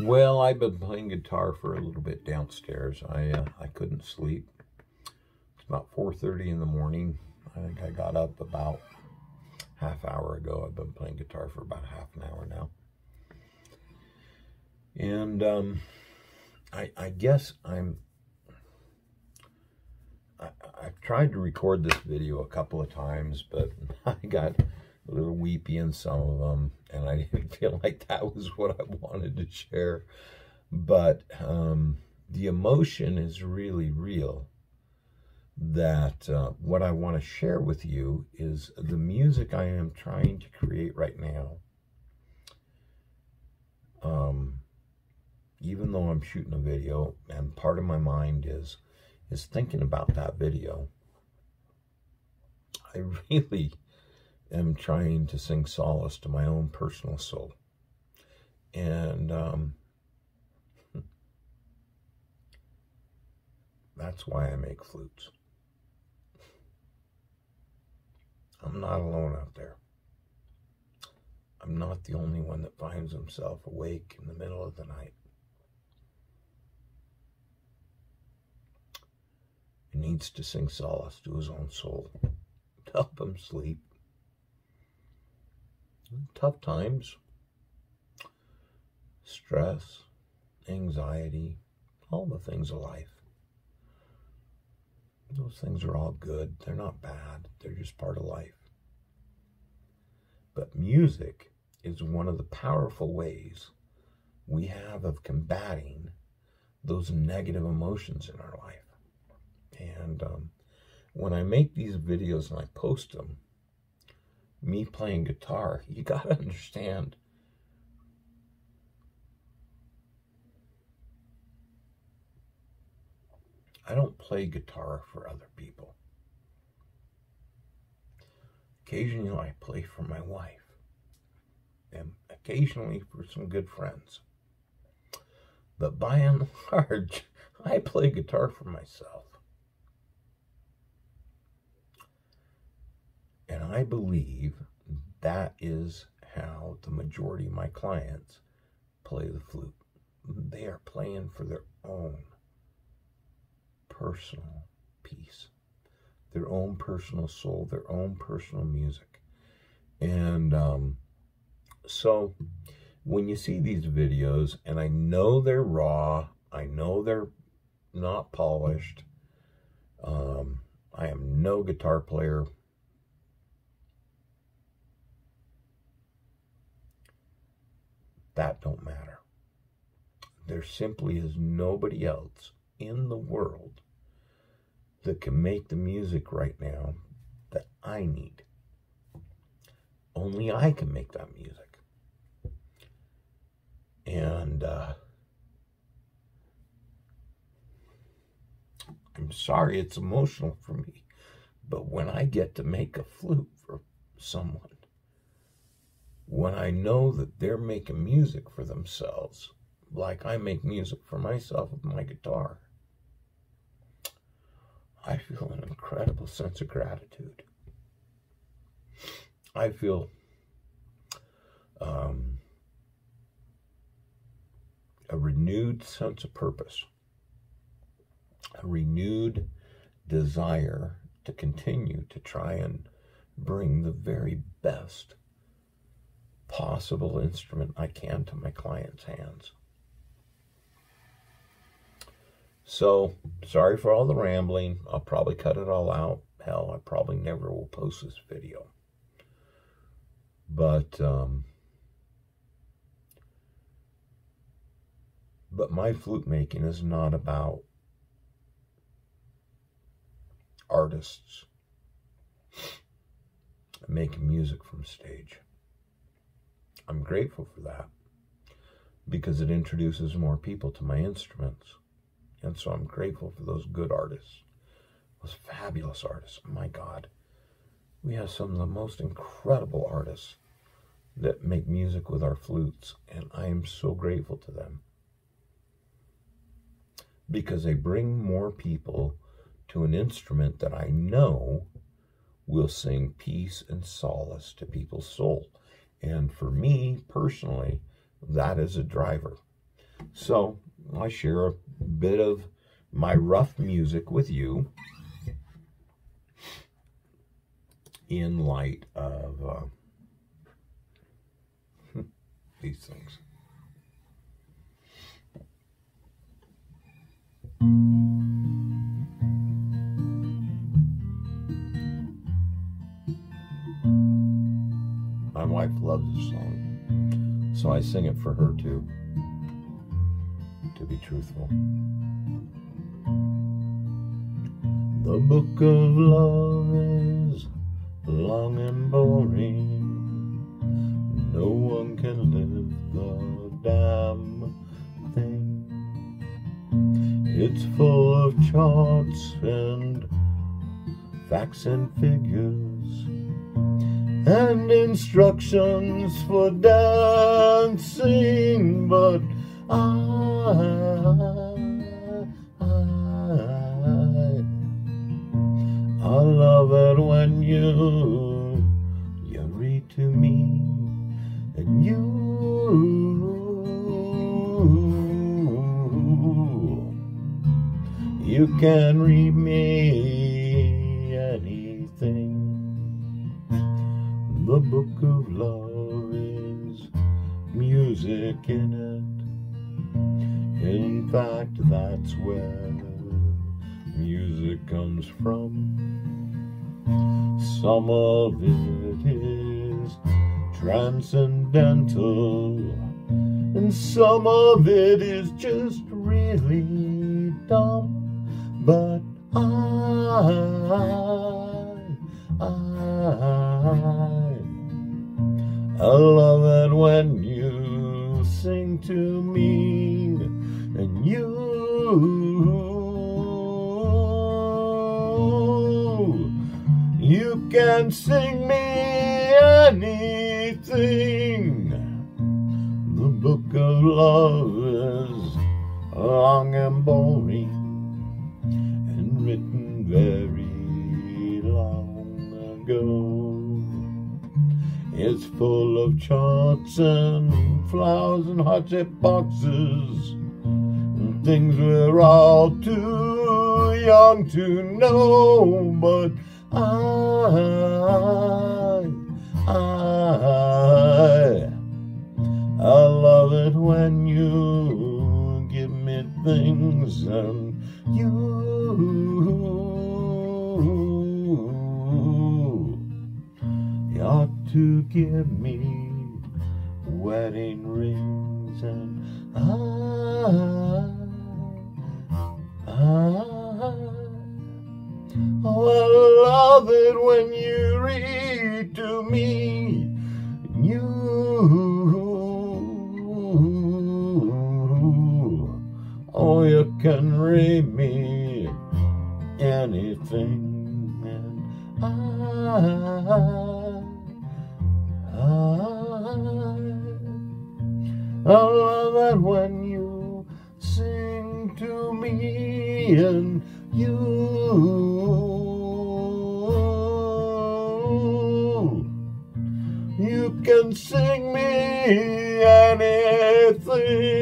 Well, I've been playing guitar for a little bit downstairs. I uh, I couldn't sleep. It's about 4.30 in the morning. I think I got up about half hour ago. I've been playing guitar for about half an hour now. And um, I, I guess I'm... I, I've tried to record this video a couple of times, but I got a little weepy in some of them, and I didn't feel like that was what I wanted to share. But um, the emotion is really real. That uh, what I want to share with you is the music I am trying to create right now. Um, even though I'm shooting a video, and part of my mind is is thinking about that video. I really am trying to sing solace to my own personal soul. And um, that's why I make flutes. I'm not alone out there. I'm not the only one that finds himself awake in the middle of the night. He needs to sing solace to his own soul to help him sleep tough times, stress, anxiety, all the things of life. Those things are all good. They're not bad. They're just part of life. But music is one of the powerful ways we have of combating those negative emotions in our life. And um, when I make these videos and I post them, me playing guitar, you got to understand. I don't play guitar for other people. Occasionally I play for my wife. And occasionally for some good friends. But by and large, I play guitar for myself. And I believe that is how the majority of my clients play the flute. They are playing for their own personal peace, their own personal soul, their own personal music. And um, so when you see these videos, and I know they're raw, I know they're not polished, um, I am no guitar player That don't matter. There simply is nobody else in the world that can make the music right now that I need. Only I can make that music. And uh, I'm sorry it's emotional for me, but when I get to make a flute for someone, when I know that they're making music for themselves, like I make music for myself with my guitar, I feel an incredible sense of gratitude. I feel um, a renewed sense of purpose, a renewed desire to continue to try and bring the very best possible instrument I can to my client's hands. So, sorry for all the rambling. I'll probably cut it all out. Hell, I probably never will post this video. But, um, but my flute making is not about artists making music from stage. I'm grateful for that because it introduces more people to my instruments. And so I'm grateful for those good artists, those fabulous artists. My God, we have some of the most incredible artists that make music with our flutes, and I am so grateful to them because they bring more people to an instrument that I know will sing peace and solace to people's soul. And for me personally, that is a driver. So I share a bit of my rough music with you in light of uh, these things. Wife loves this song, so I sing it for her too, to be truthful. The book of love is long and boring. No one can live the damn thing. It's full of charts and facts and figures and instructions for dancing, but I, I, I love it when you, you read to me and you, you can read me book of love is music in it. In fact, that's where music comes from. Some of it is transcendental, and some of it is just really dumb. But you can sing me anything. The book of love is long and boring and written very long ago. It's full of charts and flowers and heart shaped boxes and things we're all too young to know. But I, I, I love it when you give me things and you. Ought to give me wedding rings and I, can read me anything. And I, I, I love it when you sing to me and you. You can sing me anything.